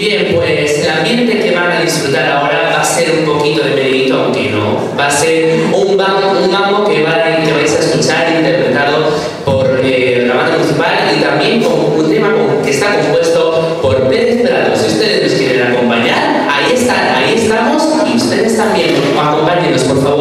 Bien, pues el ambiente que van a disfrutar ahora va a ser un poquito de medito, aunque no. Va a ser un, bam- un mambo que, va a- que vais a escuchar interpretado por eh, la banda principal y también con un tema con- que está compuesto por Pérez Prado. Si ustedes nos quieren acompañar, ahí están, ahí estamos y ustedes también. Acompáñenos, por favor.